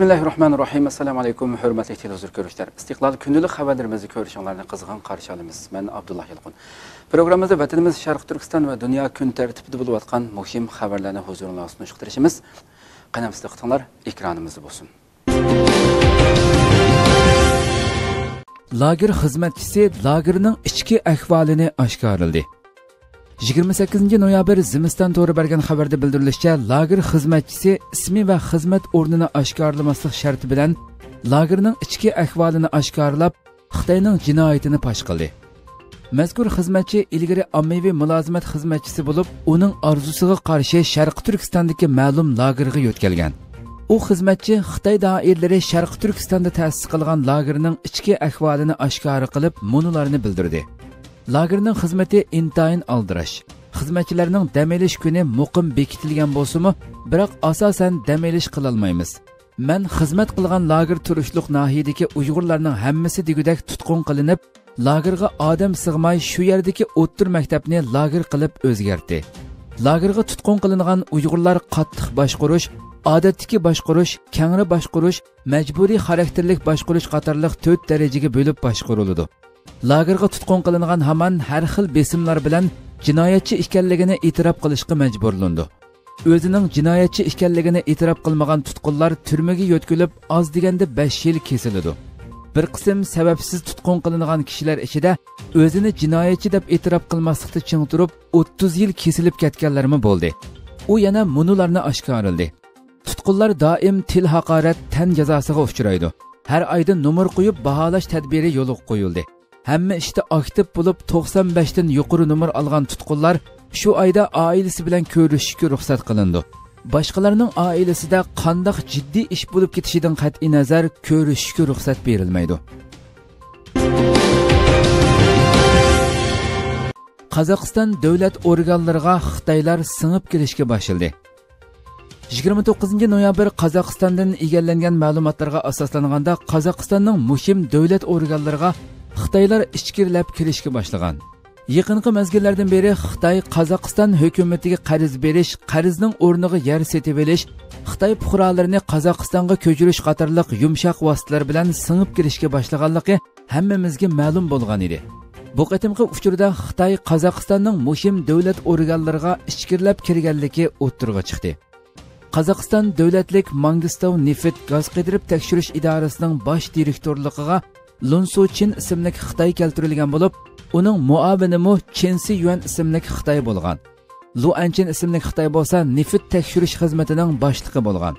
Bismillahirrahmanirrahim. Assalamu alaykum, hörmətli televizor görüşlər. İstiqlal gündəlik xəbərlərimizi görüşənlərinə qızğın qarşı alırıq. Mən Abdullah Yılğun. Proqramımızda vətənimiz Şərq Türkistan və dünya gün tərtibində olub atqan mühim xəbərlərini huzurunuza sunuşdurışımız. Qanamızda qıtınlar ekranımızda olsun. Lager xidmətçisi lagerinin içki əhvalını aşkarladı. 28 noyabr zimiston to'g'ri bergan xabarda bildirilishicha lager xizmatchisi ismi va xizmat o'rnini oshkorlamaslik sharti bilan lagerning ichki ahvolini oshkorlab xitoyning jinoyatini fosh qildi. Mazkur xizmatchi ilgari ommaviy mulozimat xizmatchisi bo'lib uning orzusiga qarshi sharqi turkistondagi ma'lum lagerga yo'tkalgan u xizmatchi xitoy doirlari sharqi turkistonda ta'sis qilgan lagerning ichki ahvolini oshkora qilib munularni bildirdi. Lagerning xizmati intayin aldirash. Xizmatchilarning dam olish kuni muqim bekitilgan bo'lsimi biroq asosan dam olish qilolmaymiz. Man xizmat qilgan lager turishliq nahiyadagi uyg'urlarning hammasi degudak tutqun qilinib lagerga odam sig'may shu yerdagi o'ttir maktabni lager qilib o'zgardi. Lagerga tutqun qilingan uyg'urlar qattiq boshqurish odatdagi boshqurish kangri boshqurish majburiy xarakterlik boshqurish qatorliq to'rt darajaga bo'lib boshquriladi lagerga tutqun qilingan hamon har xil besimlar bilan jinoyatchi ekanligini e'tirof qilishga majburlandi. O'zining jinoyatchi ekanligini e'tirof qilmagan tutqunlar turmaga yo'tkilib oz deganda besh yil kesiladi. Bir qism sababsiz tutqun qilingan kishilar ichida o'zini jinoyatchi deb e'tirof qilmaslikda ching turib o'ttiz yil kesilib ketganlarmi bo'ldi. U yana munularni oshkorildi tutqunlar doim til haqorat tan jazosiga uchraydi. Har oyda nomer qo'yib baholash tadbiri yo'lga qo'yildi. Hamma ishda aktiv bo'lib 95 dan yuqori nomer olgan tutqunlar shu oyda oilasi bilan ko'rishishga ruxsat qilindi. Boshqalarning oilasida qandoq jiddiy ish bo'lib ketishidan qat'iy nazar ko'rishishga ruxsat berilmaydi. Qozog'iston davlat organlariga xitoylar singib kelishga boshladi 29 noyabr qozog'istondan egallangan ma'lumotlarga asoslanganda qozog'istonning muhim davlat organlariga ichkirilab kirishga boshlagan. Yaqinqi mezgillardan beri xitoy qozog'iston hukumatiga qarz berish qarzning o'rniga yer setib olish xitoy fuqarolarini qozog'istonga ko'chirish qatorliq yumshoq vositalar bilan singib kirishga boshlaganligi hammamizga ma'lum bo'lgan edi. Bu qatimqi uchurda xitoy qozog'istonning muhim davlat organlariga ichkirilab kirganligi o'ttirg'a chiqdi. Qozog'iston davlatlik mangistov nefit gaz qidirib tekshirish idorasining bosh direktorligiga lunsu chin ismli xitoy keltirilgan bo'lib uning muavinimi chensi yuan ismli xitoy bo'lgan. Lu anchin ismli xitoy bo'lsa nefit tekshirish xizmatining boshlig'i bo'lgan.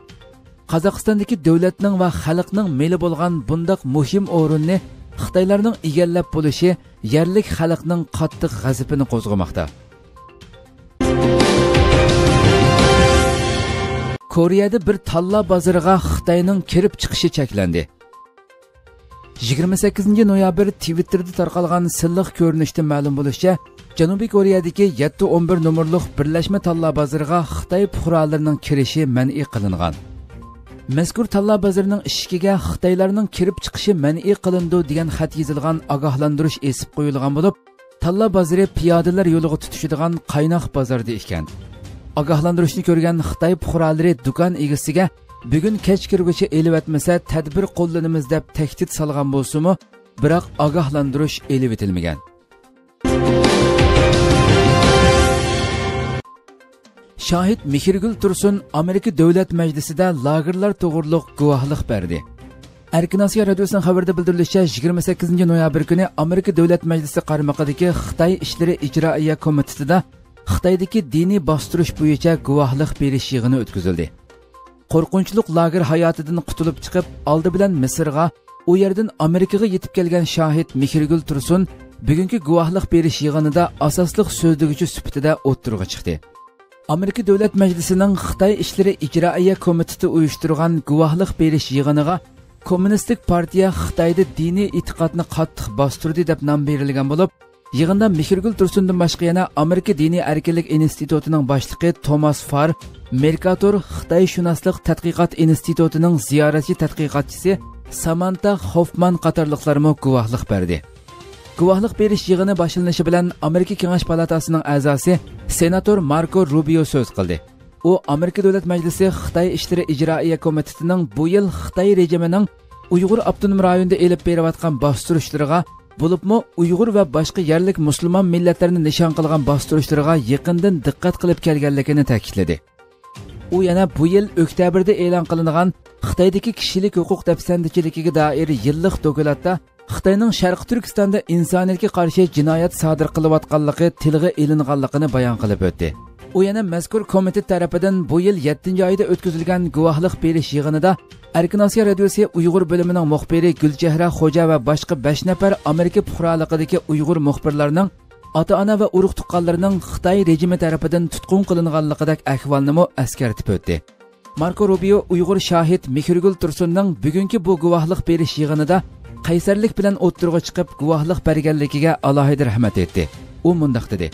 Qozog'istondagi davlatning va xalqning meli bo'lgan bundoq muhim o'rinni xitoylarning egallab bo'lishi yerlik xalqning qattiq g'azabini qo'zg'amoqda. Koreyada bir talla bozoriga xitoyning kirib chiqishi cheklandi. 28 noyabr twitterda tarqalgan silliq ko'rinishda ma'lum bo'lishicha janubiy koreyadagi 711 nomerliq birlashma talla bozoriga xitoy fuqarolarining kirishi man'iy qilingan. Mazkur talla bozorining eshigiga xitoylarning kirib chiqishi man'iy qilindi degan xat yozilgan ogohlantirish esib qo'yilgan bo'lib talla bozori piyodalar yo'liga tutishadigan qaynoq bozorda ekan. Ogohlantirishni ko'rgan xitoy fuqarolari do'kon egasiga bugun kech kirguncha elivatmasa tadbir qo'llanamiz deb tahdid solgan bo'lsimi biroq ogohlantirish elib etilmagan shohid mehrgul tursun amerika davlat majlisida lagerlar to'g'riliq guvohlik berdi. Erkin osiyo radiosining xabarida bildirilishicha 28 noyabr kuni amerika davlat majlisi qarmog'idagi xitoy ishlari ijroiya komitetida xitoydagi diniy bostirish bo'yicha guvohlik berish yig'ini o'tkazildi. Qo'rqinchliq lager hayotidan qutulib chiqib oldi bilan misrga u yerdan amerikaga yetib kelgan shohid mehrigul tursun bugungi guvohlik berish yig'inida asosliq so'zlaguvchi sifatida o'ttirg'a chiqdi. Amerika davlat majlisining xitoy ishlari ijroiya komiteti uyushtirgan guvohlik berish yig'iniga kommunistik partiya xitoyda diniy e'tiqodni qattiq bostirdi deb nom berilgan bo'lib yig'inda mehrgul tursundan boshqa yana amerika diniy erkinlik institutining boshlig'i tomas far merkator xitoyshunoslik tadqiqot institutining ziyoratchi tadqiqotchisi samanta hofman qatorliqlarmi guvohlik berdi. Guvohlik berish yig'ini boshlanishi bilan amerika kengash palatasining a'zosi senator marko rubio so'z qildi. U amerika davlat majlisi xitoy ishlari ijroiya komitetining bu yil xitoy rejimining uyg'ur abtonom rayonida elib berayotgan bostirishlariga bo'libmi uyg'ur va boshqa yerlik musulmon millatlarini nishon qilgan bostirishlarga yaqindan diqqat qilib kelganligini ta'kidladi u yana bu yil oktyabrda e'lon qilingan xitoydagi kishilik huquq dafsandichiligiga doir yillik dokladda xitoyning sharqi turkistonda insoniyatga qarshi jinoyat sodir qilayotganligi tilga ilinganligini bayon qilib o'tdi u yana mazkur komitet tarafidan bu yil 7 oyda o'tkazilgan guvohlik berish yig'inida erkin osiyo radiosi uyg'ur bo'limining muxbiri gulchehra xo'ja va boshqa 5 nafar amerika fuqaroligidagi uyg'ur muxbirlarining ota ona va urug' tuqqanlarining xitoy rejimi tarafidan tutqun qilinganligidek ahvolnimi eskartib o'tdi. Marko rubio uyg'ur shohid mehrgul tursunning bugungi bu guvohlik berish yig'inida qaysarlik bilan o'ttirg'a chiqib guvohlik berganligiga alohida rahmat etdi u mundoq dedi.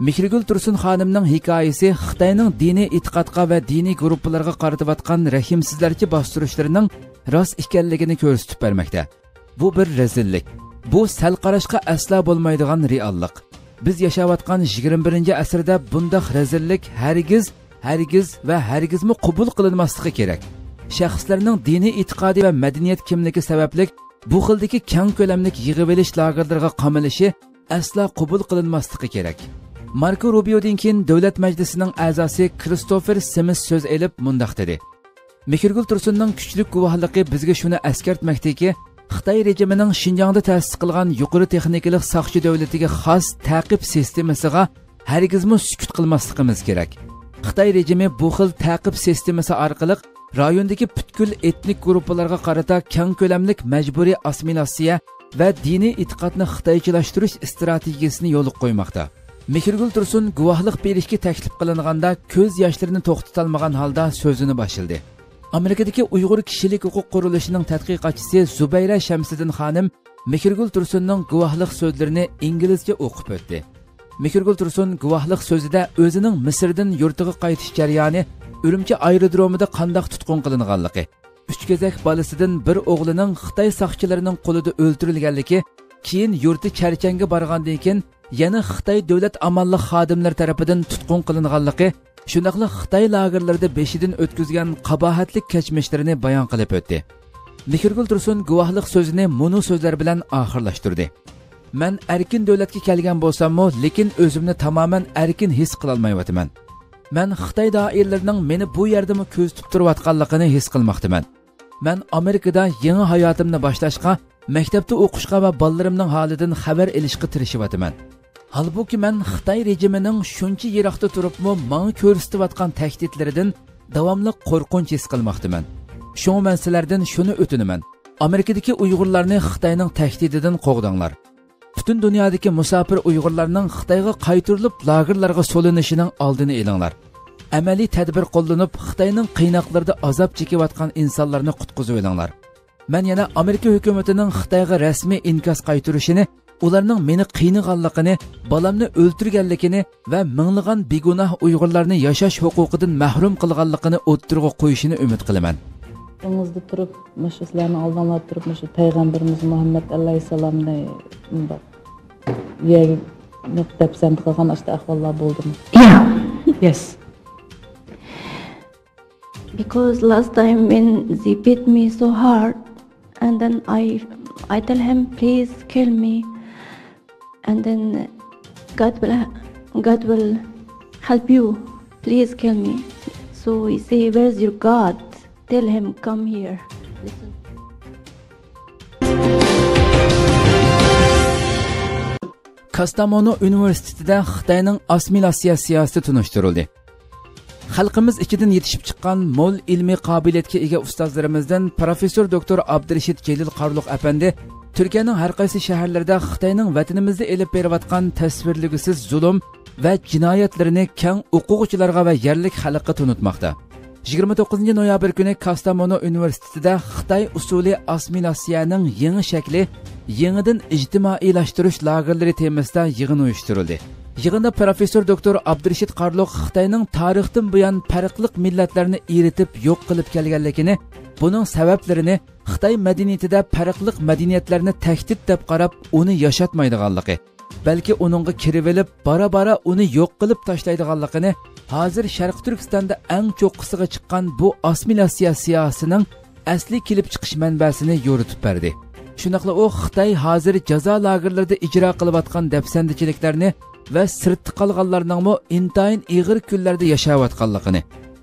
Mehrigul tursunxonimning hikoyasi xitoyning diniy e'tiqodga va diniy gruppalarga qaratayotgan rahimsizlarcha bostirishlarining rost ekanligini ko'rsatib bermoqda. Bu bir rezillik. Bu sal qarashga aslo bo'lmaydigan reallik. Biz yashayotgan 21 asrda bundoq rezillik hargiz hargiz va hargizmi qabul qilinmasligi kerak. Shaxslarning diniy e'tiqodi va madaniyat kimligi sababli bu xildagi kang ko'lamlik yig'ib olish lagerlariga qamilishi aslo qabul qilinmasligi kerak. Marko rubiodan keyin davlat majlisining a'zosi kristofer simis so'z elib mundoq dedi. Mehrgul tursunning kuchli guvohligi bizga shuni eskartmoqdaki xitoy rejimining shinjongda ta'sis qilgan yuqori texnikalik soqchi davlatiga xos taqib sistemasiga hargizmi sukut qilmasligimiz kerak. Xitoy rejimi bu xil taqib sistemasi orqali rayondagi butkul etnik gruppalarga qarata keng ko'lamlik majburiy assimilyatsiya va diniy e'tiqodni xitoychilashtirish strategiyasini yo'l qo'ymoqda. Mehrgul tursun guvohlik berishga taklif qilinganda ko'z yoshlarini to'xtatolmagan holda so'zini boshildi. Amerikadagi uyg'ur kishilik huquq qurilishining tadqiqotchisi zubayra shamsiddin xonim mehrgul tursunning guvohlik so'zlarini inglizcha o'qib o'tdi. Mehrgul tursun guvohlik so'zida o'zining misrdan yurtiga qaytish jarayoni urumchi aerodromida qandoq tutqun qilinganligi uch kezak bolasidan bir o'g'lining xitoy soqchilarining qo'lida o'ldirilganligi keyin yurti charchanga borgandan keyin yana xitoy davlat amonlik xodimlari tarafidan tutqun qilinganligi shundoqla xitoy lagerlarida beshidan o'tkazgan qabohatlik kechmishlarini bayon qilib o'tdi. Mehrgul tursun guvohlik so'zini munu so'zlar bilan oxirlashtirdi. Man erkin davlatga kelgan bo'lsammu lekin o'zimni tamoman erkin his qilolmayyotiman man xitoy doirlarining meni bu yerdami ko'z tutib turayotganligini his qilmoqdaman man amerikada yangi hayotimni boshlashga maktabda o'qishga va bolalarimning holidan xabar ilishga tirishyapman holbuki man xitoy rejimining shuncha yiroqda turibmi manga ko'rsatayotgan tahdidlaridan davomli qo'rqinch his qilmoqdaman. Shu man sizlardan shuni o'tinaman. Amerikadagi uyg'urlarni xitoyning tahdididan qo'g'danglar butun dunyodagi musofir uyg'urlarning xitoyga qaytirilib lagerlarga so'linishining oldini elinglar amaliy tadbir qo'llanib xitoyning qiynoqlarida azob chekayotgan insonlarni qutqizib olinglar. Man yana amerika hukumatining xitoyga rasmiy inkos qaytirishini ularning meni qiynag'anligini bolamni o'ltirganligini va minglagan begunoh uyg'urlarni yashash huquqidan mahrum qilganligini o'ttirg'a qo'yishini umid qilaman Oldingizda turib, mana sizlarni oldinglar turib, mana payg'ambarimiz Muhammad alayhissalomni dafsand qilgan ashta ahvollar bo'ldimi? Yes. because last time when they beat me so hard, and then I, I tell him, please kill me, and then God will, God will help you. Please kill me. So he say, where's your God? Tell him, come here. Listen. kastamonu universitetida xitoyning assimilyatsiya siyosati tunishtirildi xalqimiz ichidan yetishib chiqqan mo'l ilmiy qobiliyatga ega ustozlarimizdan professor doktor abdurashid jelil qarluq apandi turkiyaning har qaysi shaharlarida xitoyning vatanimizda elib berayotgan tasvirligisiz zulm va jinoyatlarini kang o'quvchilarga va yerlik xalqqa tunutmoqda 29 noyabr kuni kastamonu universitetida xitoy usuli assimilyatsiyaning yangi shakli yangidan ijtimoiylashtirish lagerlari temasida yig'in uyushtirildi. Yig'inda professor doktor abdurashid qarloq xitoyning tarixdan buyon farqliq millatlarni eritib yo'q qilib kelganligini buning sabablarini xitoy madaniyatida farqliq madaniyatlarni tahdid deb qarab uni yashatmaydiganligi balki uningga kirib olib bora bora uni yo'q qilib tashlaydiganligini hozir sharq turkistonda eng cho'qqisiga chiqqan bu assimilyatsiya siyosining asli kelib chiqish manbasini yo'ritib berdi. Shunaqla u xitoy hozir jazo lagerlarida ijro qilayotgan dafsandichiliklarni va sirtda qolganlarningmi intayin ig'ir kunlarda yashayotganligini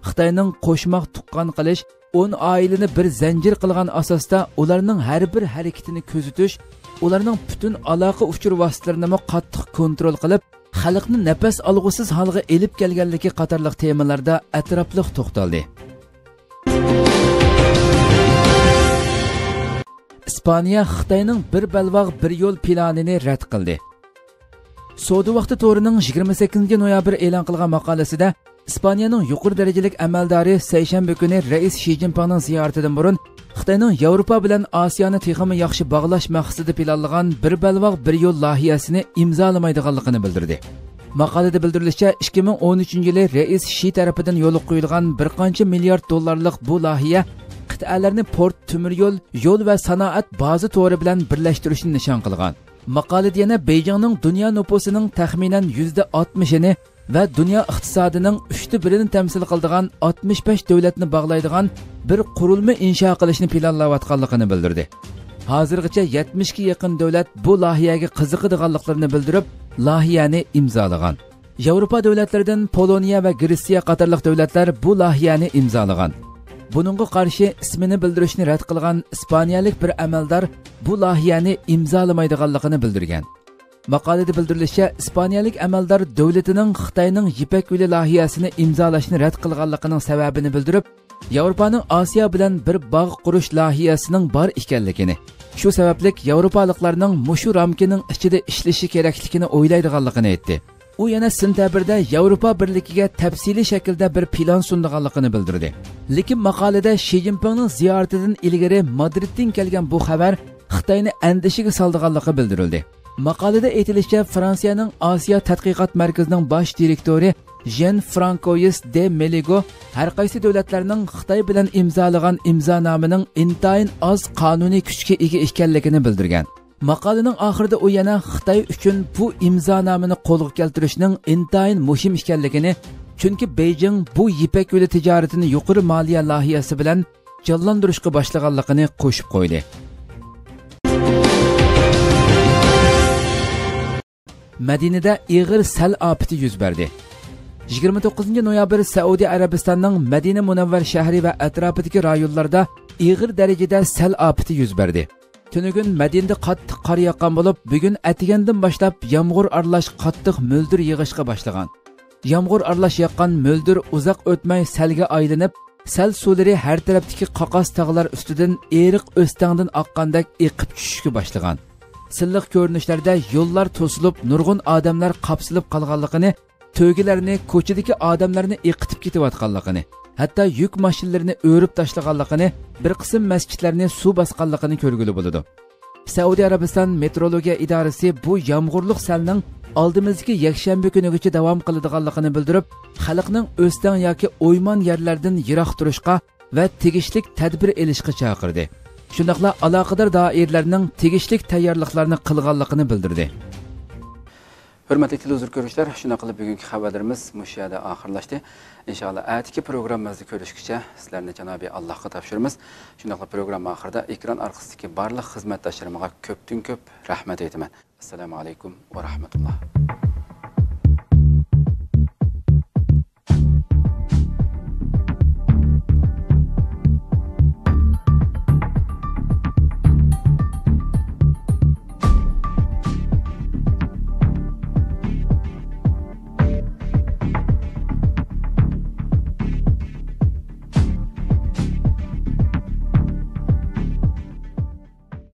xitoyning qo'shmoq tuqqan qilish o'n oilani bir zanjir qilgan asosda ularning har bir harakatini kuzatish ularning butun aloqa uchur vositalarini qattiq kontrol qilib xalqni nafas olg'usiz holga elib kelganligi qatorliq temalarda atrofliq to'xtaldi. Ispaniya xitoyning bir balvoq bir yo'l planini rad qildi. Soda vaqti to'rining 28 noyabr e'lon qilgan maqolasida ispaniyaning yuqori darajalik amaldori seshanba kuni rais shi zinpinning ziyoratidan burun xitoyning yevropa bilan osiyoni texmi yaxshi bog'lash maqsadida planlagan bir balvoq bir yo'l loyihasini imzolamaydiganligini bildirdi. Maqolada bildirilishicha 2013 yili rais shi tarafidan yo'l qo'yilgan bir qancha milliard dollarlik bu loyiha qit'alarni port temir yo'l yo'l va sanoat baza to'ri bilan birlashtirishni nishon qilgan. Maqolada yana beyjingning dunyo nupusining taxminan yuzda oltmishini va dunyo iqtisodining uchta birini tamsil qiladigan 65 davlatni bog'laydigan bir qurilma insho qilishni planlayotganligini bildirdi. Hozirgacha 70 ga yaqin davlat bu loyihaga qiziqadiganliklarini bildirib loyihani imzolagan. Yevropa davlatlaridan poloniya va gretsiya qatorliq davlatlar bu loyihani imzolagan. Buningga qarshi ismini bildirishni rad qilgan ispaniyalik bir amaldor bu loyihani imzolamaydiganligini bildirgan. Maqolada bildirilishicha ispaniyalik amaldor davlatining xitoyning yipak yo'li loyihasini imzolashni rad qilganligining sababini bildirib yevropaning osiyo bilan bir bog' qurish loyihasining bor ekanligini shu sababli yevropaliklarning mushu ramkining ichida ishlashi kerakligini o'ylaydiganligini aytdi. U yana sentabrda yevropa birligiga tafsiliy shaklda bir plan sundiganligini bildirdi. Lekin maqolada shi zinpinning ziyoratidan ilgari madriddan kelgan bu xabar xitoyni andishiga soldiganligi bildirildi. Maqolada aytilishicha fransiyaning osiyo tadqiqot markazining bosh direktori jen frankois de meligo har qaysi davlatlarning xitoy bilan imzolagan imzonomining intayin oz qonuniy kuchga ega ekanligini bildirgan. Maqolaning oxirida u yana xitoy uchun bu imzonomani qo'lga keltirishning intayin muhim ekanligini chunki beyjing bu yipak yo'li tijoratini yuqori moliya loyihasi bilan jonlantirishga boshlaganligini qo'shib qo'ydi. Madinada ig'ir sal opiti yuz berdi. 29 noyabr saudiya arabistonining madina munavvar shahri va atrofidagi rayonlarda ig'ir darajada sal opiti yuz berdi tunugun madinada qattiq qor yoqqan bo'lib bugun atigandan boshlab yomg'ir aralash qattiq mo'ldir yig'ishga boshlagan yomg'ir aralash yoqqan mo'ldir uzoq o'tmay salga aylanib sal suvlari har tarafdagi qoqos tog'lar ustidan eriq o'stangdan oqqandek eqib tushishga boshlagan silliq ko'rinishlarda yo'llar to'silib nurg'un odamlar qapsilib qolganligini to'gilarni ko'chadagi odamlarni eqitib ketayotganligini hatto yuk mashinalarini o'rib tashlaganligini bir qism masjidlarni suv bosganligini ko'rguli bo'ladi. Saudiya arabiston metrologiya idorasi bu yomg'irliq salning oldimizdagi yakshanba kunigacha davom qiladiganligini bildirib xalqning o'stan yoki o'yman yerlardan yiroq turishga va tegishlik tadbir elishga chaqirdi. Shundoqla aloqador doirlarning tegishlik tayyorliqlarni qilganligini bildirdi. Hurmatli televizor ko'ruvchilar shuna qilib bugungi xabarlarimiz mush yerda oxirlashdi. Inshaalloh atigi programmamizni ko'rishguncha sizlarni janobiy allohga topshiramiz. Shunaqa programma oxirida ekran orqasidagi barliq xizmatdoshlarimga ko'pdan ko'p rahmat aytaman. Assalomu alaykum va rahmatulloh.